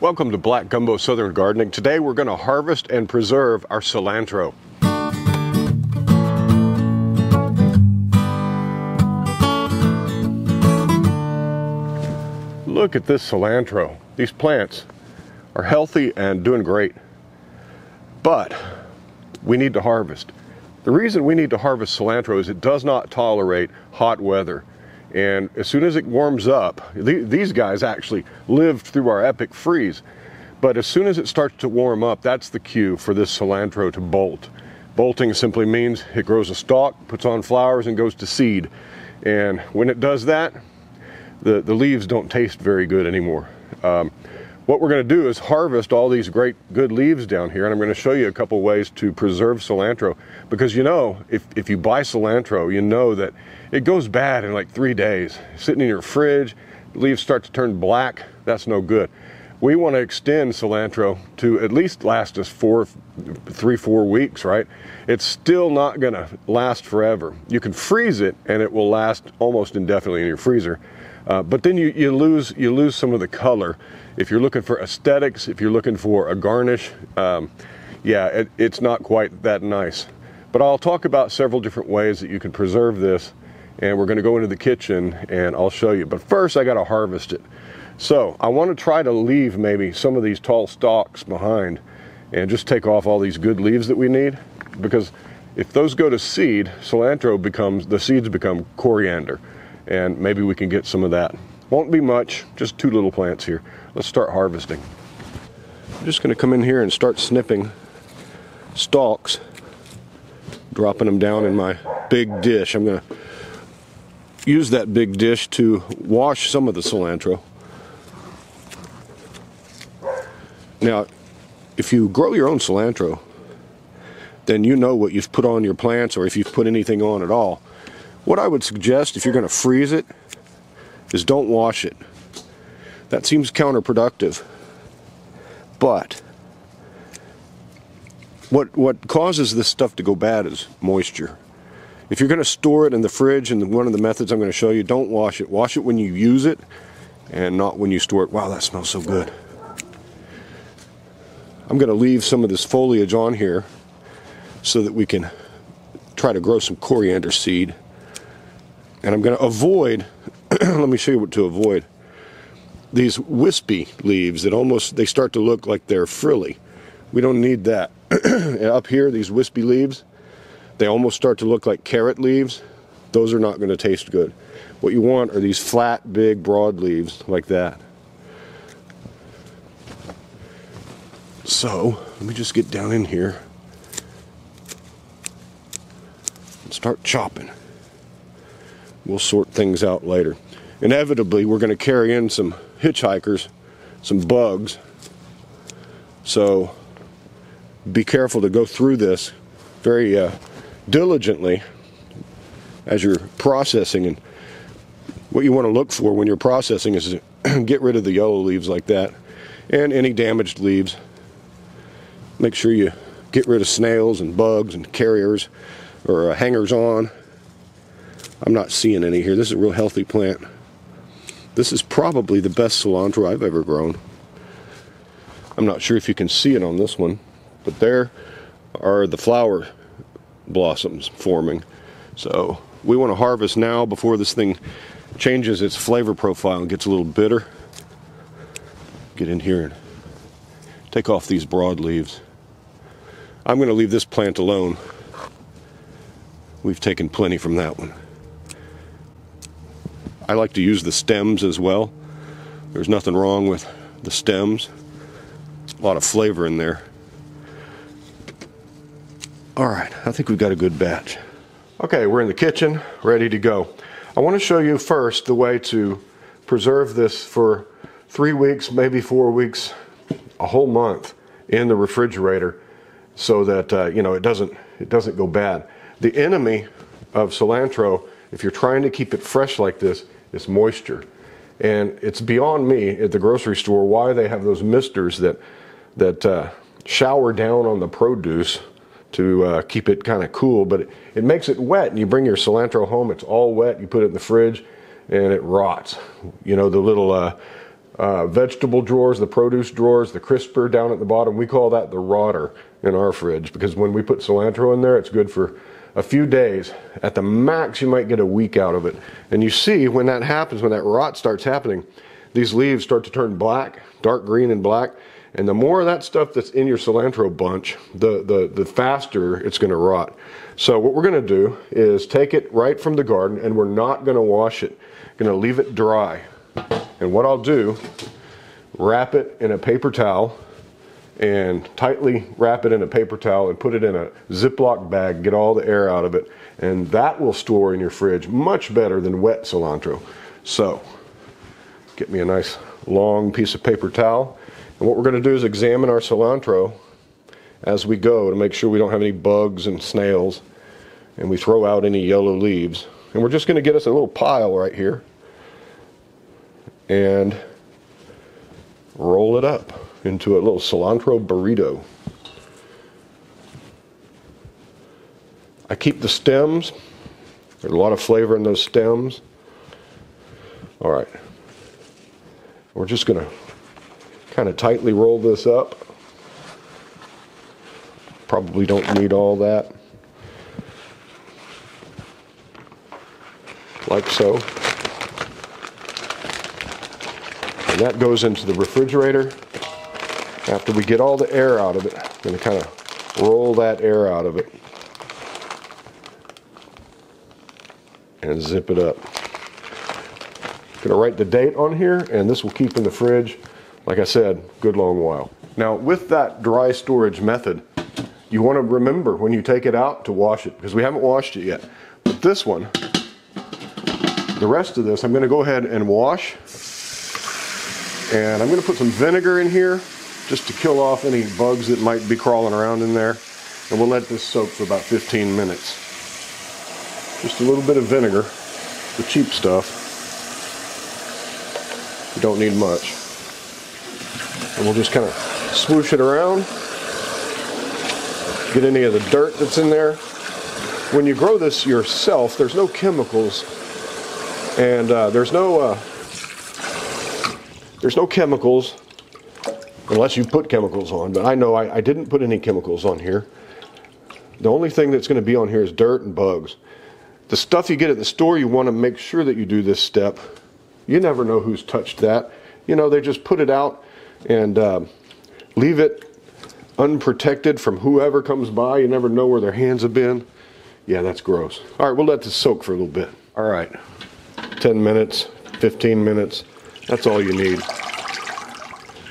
Welcome to Black Gumbo Southern Gardening. Today we're going to harvest and preserve our cilantro. Look at this cilantro. These plants are healthy and doing great. But we need to harvest. The reason we need to harvest cilantro is it does not tolerate hot weather. And as soon as it warms up, th these guys actually lived through our epic freeze. But as soon as it starts to warm up, that's the cue for this cilantro to bolt. Bolting simply means it grows a stalk, puts on flowers, and goes to seed. And when it does that, the, the leaves don't taste very good anymore. Um, what we're going to do is harvest all these great good leaves down here and I'm going to show you a couple ways to preserve cilantro. Because you know if, if you buy cilantro you know that it goes bad in like three days. Sitting in your fridge leaves start to turn black that's no good. We want to extend cilantro to at least last us four three four weeks right? It's still not going to last forever. You can freeze it and it will last almost indefinitely in your freezer uh, but then you, you lose you lose some of the color. If you're looking for aesthetics, if you're looking for a garnish, um, yeah, it, it's not quite that nice. But I'll talk about several different ways that you can preserve this, and we're going to go into the kitchen and I'll show you. But first, I got to harvest it. So I want to try to leave maybe some of these tall stalks behind and just take off all these good leaves that we need because if those go to seed, cilantro becomes, the seeds become coriander and maybe we can get some of that. Won't be much, just two little plants here. Let's start harvesting. I'm just gonna come in here and start snipping stalks, dropping them down in my big dish. I'm gonna use that big dish to wash some of the cilantro. Now, if you grow your own cilantro, then you know what you've put on your plants or if you've put anything on at all. What I would suggest if you're going to freeze it is don't wash it. That seems counterproductive. But what what causes this stuff to go bad is moisture. If you're going to store it in the fridge, and one of the methods I'm going to show you, don't wash it. Wash it when you use it and not when you store it. Wow, that smells so good. I'm going to leave some of this foliage on here so that we can try to grow some coriander seed. And I'm going to avoid, let me show you what to avoid. These wispy leaves that almost, they start to look like they're frilly. We don't need that. Up here, these wispy leaves, they almost start to look like carrot leaves. Those are not going to taste good. What you want are these flat, big, broad leaves like that. So, let me just get down in here and start chopping we'll sort things out later. Inevitably, we're going to carry in some hitchhikers, some bugs. So be careful to go through this very uh, diligently as you're processing. And what you want to look for when you're processing is get rid of the yellow leaves like that and any damaged leaves. Make sure you get rid of snails and bugs and carriers or uh, hangers on I'm not seeing any here. This is a real healthy plant. This is probably the best cilantro I've ever grown. I'm not sure if you can see it on this one, but there are the flower blossoms forming. So we want to harvest now before this thing changes its flavor profile and gets a little bitter. Get in here and take off these broad leaves. I'm going to leave this plant alone. We've taken plenty from that one. I like to use the stems as well. There's nothing wrong with the stems. A lot of flavor in there. All right, I think we've got a good batch. Okay, we're in the kitchen, ready to go. I want to show you first the way to preserve this for three weeks, maybe four weeks, a whole month in the refrigerator so that uh, you know it doesn't it doesn't go bad. The enemy of cilantro, if you're trying to keep it fresh like this, is moisture. And it's beyond me at the grocery store why they have those misters that that uh, shower down on the produce to uh, keep it kind of cool, but it, it, makes it wet. And you bring your cilantro home, it's all wet. You put it in the fridge, and it rots. You know the little uh, uh, vegetable drawers, the produce drawers, the crisper down at the bottom. We call that the rotter in our fridge because when we put cilantro in there, it's good for a few days. At the max, you might get a week out of it. And you see when that happens, when that rot starts happening, these leaves start to turn black, dark green and black. And the more of that stuff that's in your cilantro bunch, the, the, the faster it's going to rot. So what we're going to do is take it right from the garden and we're not going to wash it. Going to leave it dry. And what I'll do, wrap it in a paper towel and tightly wrap it in a paper towel and put it in a Ziploc bag, get all the air out of it, and that will store in your fridge much better than wet cilantro. So, get me a nice long piece of paper towel, and what we're going to do is examine our cilantro as we go to make sure we don't have any bugs and snails, and we throw out any yellow leaves. And we're just going to get us a little pile right here and roll it up into a little cilantro burrito. I keep the stems. There's a lot of flavor in those stems. All right. We're just going to kind of tightly roll this up. Probably don't need all that. Like so. And that goes into the refrigerator. After we get all the air out of it, I'm going to kind of roll that air out of it and zip it up. I'm going to write the date on here, and this will keep in the fridge, like I said, good long while. Now, with that dry storage method, you want to remember when you take it out to wash it, because we haven't washed it yet. But this one, the rest of this, I'm going to go ahead and wash. And I'm going to put some vinegar in here just to kill off any bugs that might be crawling around in there. And we'll let this soak for about 15 minutes. Just a little bit of vinegar, the cheap stuff. You don't need much. And we'll just kind of swoosh it around, get any of the dirt that's in there. When you grow this yourself, there's no chemicals and uh, there's no uh, there's no chemicals unless you put chemicals on. But I know I, I didn't put any chemicals on here. The only thing that's going to be on here is dirt and bugs. The stuff you get at the store, you want to make sure that you do this step. You never know who's touched that. You know, they just put it out and uh, leave it unprotected from whoever comes by. You never know where their hands have been. Yeah, that's gross. All right, we'll let this soak for a little bit. All right, 10 minutes, 15 minutes. That's all you need.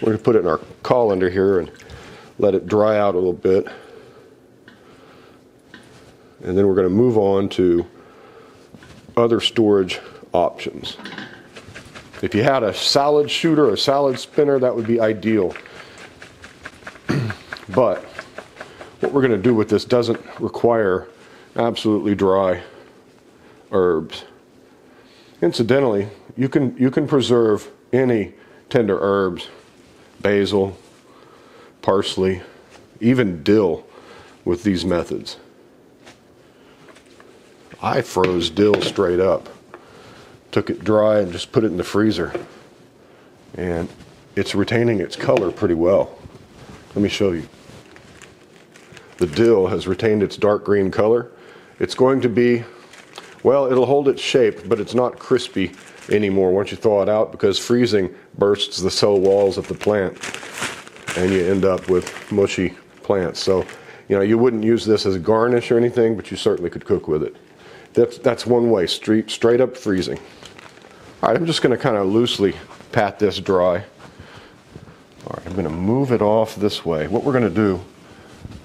We're going to put it in our colander here and let it dry out a little bit. And then we're going to move on to other storage options. If you had a salad shooter or a salad spinner, that would be ideal. but what we're going to do with this doesn't require absolutely dry herbs. Incidentally, you can you can preserve any tender herbs basil, parsley, even dill with these methods. I froze dill straight up, took it dry and just put it in the freezer. And it's retaining its color pretty well. Let me show you. The dill has retained its dark green color. It's going to be, well, it'll hold its shape, but it's not crispy anymore once you thaw it out because freezing bursts the cell walls of the plant and you end up with mushy plants. So, you know, you wouldn't use this as a garnish or anything, but you certainly could cook with it. That's, that's one way, straight, straight up freezing. All right, I'm just going to kind of loosely pat this dry. All right, I'm going to move it off this way. What we're going to do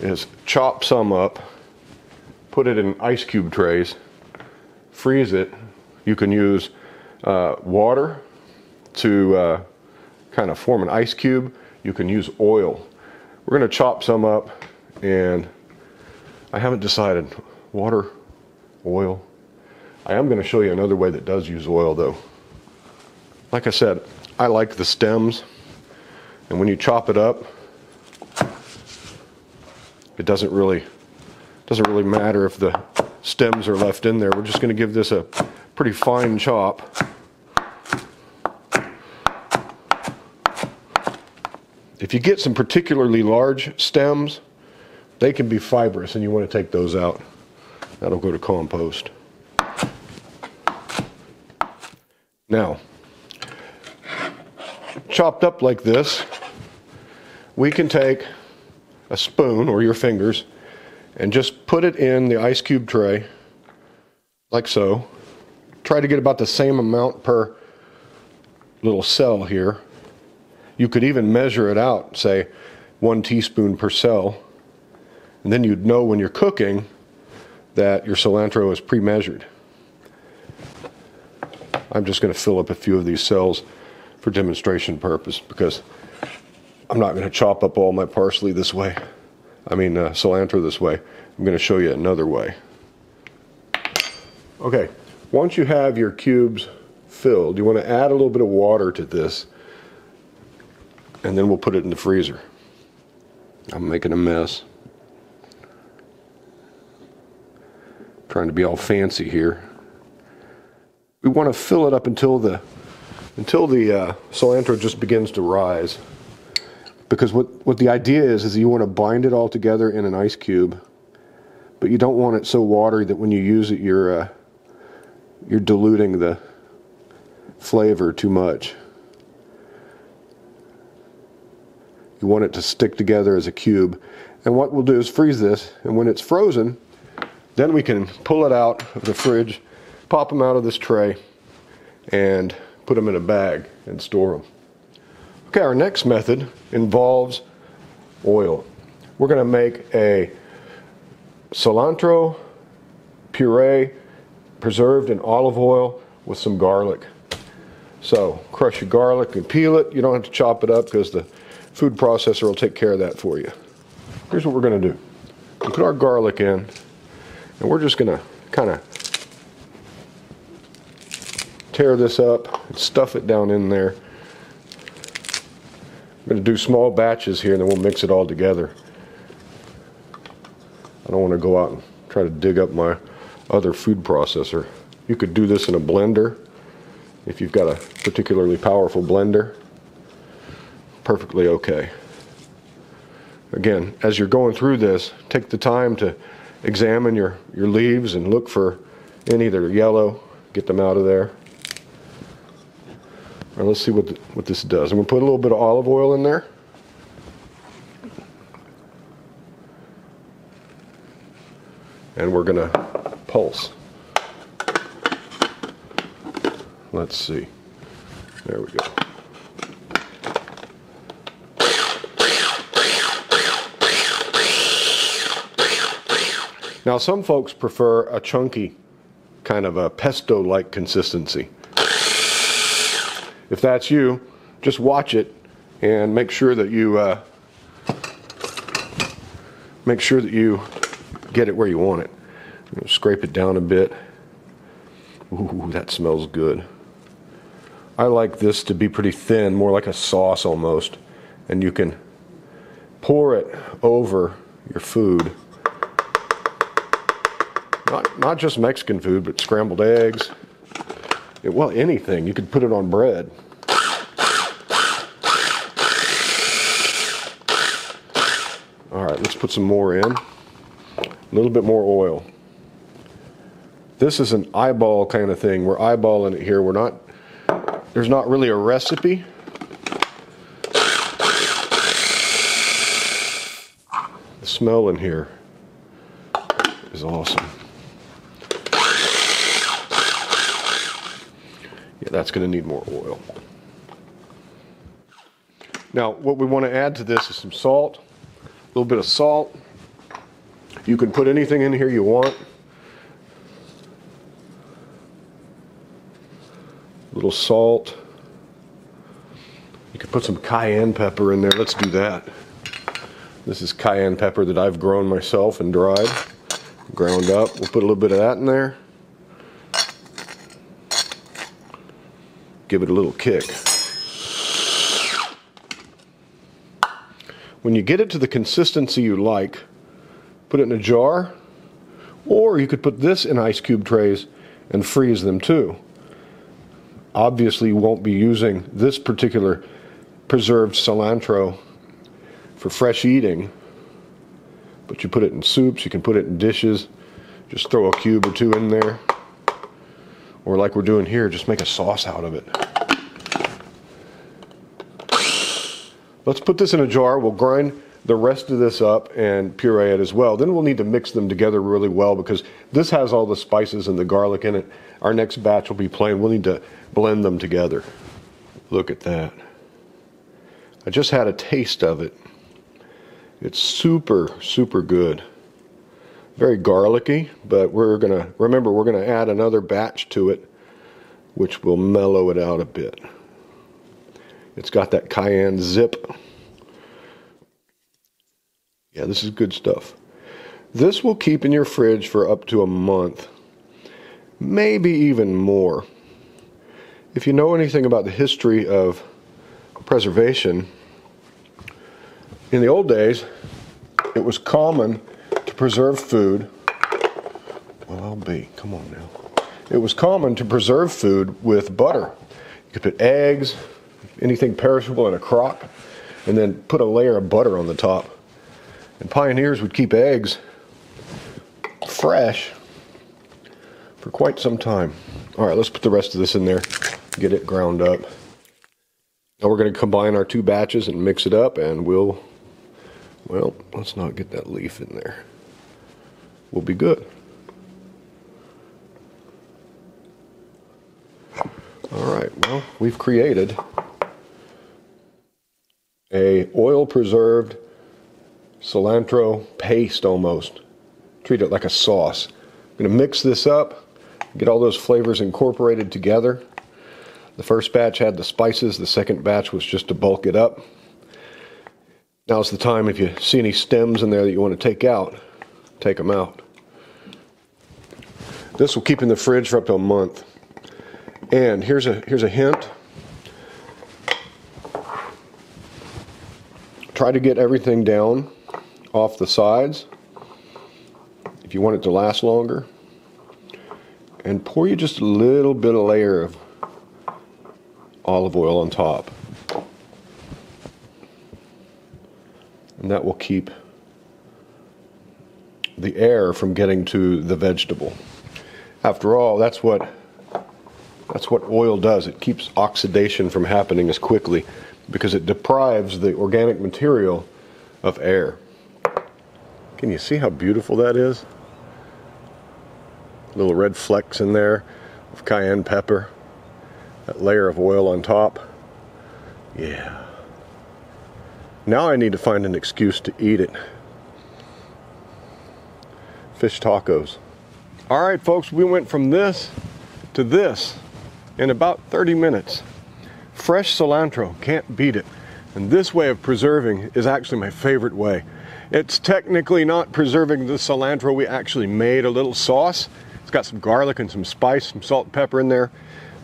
is chop some up, put it in ice cube trays, freeze it. You can use uh, water to uh, kind of form an ice cube. You can use oil. We're going to chop some up and I haven't decided water, oil. I am going to show you another way that does use oil though. Like I said, I like the stems and when you chop it up, it doesn't really doesn't really matter if the stems are left in there. We're just going to give this a pretty fine chop. If you get some particularly large stems, they can be fibrous and you want to take those out. That'll go to compost. Now, chopped up like this, we can take a spoon or your fingers and just put it in the ice cube tray like so. Try to get about the same amount per little cell here. You could even measure it out, say one teaspoon per cell. And then you'd know when you're cooking that your cilantro is pre-measured. I'm just going to fill up a few of these cells for demonstration purpose because I'm not going to chop up all my parsley this way. I mean uh, cilantro this way. I'm going to show you another way. Okay, once you have your cubes filled, you want to add a little bit of water to this and then we'll put it in the freezer. I'm making a mess. Trying to be all fancy here. We want to fill it up until the until the uh, cilantro just begins to rise. Because what, what the idea is is you want to bind it all together in an ice cube, but you don't want it so watery that when you use it you're uh, you're diluting the flavor too much. You want it to stick together as a cube. And what we'll do is freeze this, and when it's frozen, then we can pull it out of the fridge, pop them out of this tray, and put them in a bag and store them. Okay, our next method involves oil. We're going to make a cilantro puree preserved in olive oil with some garlic. So crush your garlic and peel it. You don't have to chop it up because the food processor will take care of that for you. Here's what we're going to do. We put our garlic in and we're just going to kind of tear this up and stuff it down in there. I'm going to do small batches here and then we'll mix it all together. I don't want to go out and try to dig up my other food processor. You could do this in a blender if you've got a particularly powerful blender. Perfectly okay. Again, as you're going through this, take the time to examine your, your leaves and look for any that are yellow. Get them out of there. All right, let's see what, the, what this does. I'm going to put a little bit of olive oil in there. And we're going to pulse. Let's see. There we go. Now, some folks prefer a chunky, kind of a pesto like consistency. If that's you, just watch it and make sure that you uh, make sure that you get it where you want it. Scrape it down a bit. Ooh, that smells good. I like this to be pretty thin, more like a sauce almost, and you can pour it over your food not, not just Mexican food, but scrambled eggs. It, well, anything. You could put it on bread. All right, let's put some more in. A little bit more oil. This is an eyeball kind of thing. We're eyeballing it here. We're not, there's not really a recipe. The smell in here is awesome. Yeah, that's going to need more oil. Now, what we want to add to this is some salt, a little bit of salt. You can put anything in here you want. Little salt. You could put some cayenne pepper in there. Let's do that. This is cayenne pepper that I've grown myself and dried, ground up. We'll put a little bit of that in there. give it a little kick. When you get it to the consistency you like, put it in a jar, or you could put this in ice cube trays and freeze them too. Obviously, won't be using this particular preserved cilantro for fresh eating, but you put it in soups, you can put it in dishes, just throw a cube or two in there. Or like we're doing here, just make a sauce out of it. Let's put this in a jar. We'll grind the rest of this up and puree it as well. Then we'll need to mix them together really well because this has all the spices and the garlic in it. Our next batch will be plain. We'll need to blend them together. Look at that. I just had a taste of it. It's super, super good. Very garlicky, but we're going to, remember, we're going to add another batch to it, which will mellow it out a bit. It's got that cayenne zip. Yeah, this is good stuff. This will keep in your fridge for up to a month, maybe even more. If you know anything about the history of preservation, in the old days, it was common to preserve food. Well, I'll be. Come on now. It was common to preserve food with butter. You could put eggs, anything perishable in a crock, and then put a layer of butter on the top. And pioneers would keep eggs fresh for quite some time. All right, let's put the rest of this in there, get it ground up. Now we're going to combine our two batches and mix it up, and we'll, well, let's not get that leaf in there. We'll be good. All right, well, we've created a oil preserved cilantro paste almost. Treat it like a sauce. I'm going to mix this up, get all those flavors incorporated together. The first batch had the spices, the second batch was just to bulk it up. Now's the time if you see any stems in there that you want to take out, take them out. This will keep in the fridge for up to a month. And here's a here's a hint. Try to get everything down off the sides if you want it to last longer. And pour you just a little bit of layer of olive oil on top. And that will keep the air from getting to the vegetable. After all, that's what that's what oil does. It keeps oxidation from happening as quickly because it deprives the organic material of air. Can you see how beautiful that is? Little red flecks in there of cayenne pepper. That layer of oil on top. Yeah. Now I need to find an excuse to eat it. Fish tacos. All right, folks, we went from this to this in about 30 minutes. Fresh cilantro, can't beat it. And this way of preserving is actually my favorite way. It's technically not preserving the cilantro. We actually made a little sauce. It's got some garlic and some spice, some salt and pepper in there.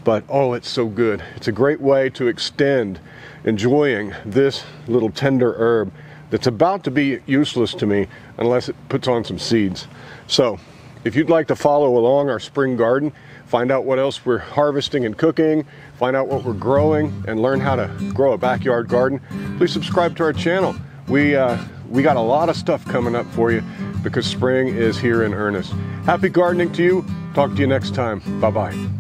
But oh, it's so good. It's a great way to extend enjoying this little tender herb that's about to be useless to me unless it puts on some seeds. So, if you'd like to follow along our spring garden, find out what else we're harvesting and cooking, find out what we're growing, and learn how to grow a backyard garden, please subscribe to our channel. We, uh, we got a lot of stuff coming up for you because spring is here in earnest. Happy gardening to you. Talk to you next time. Bye bye.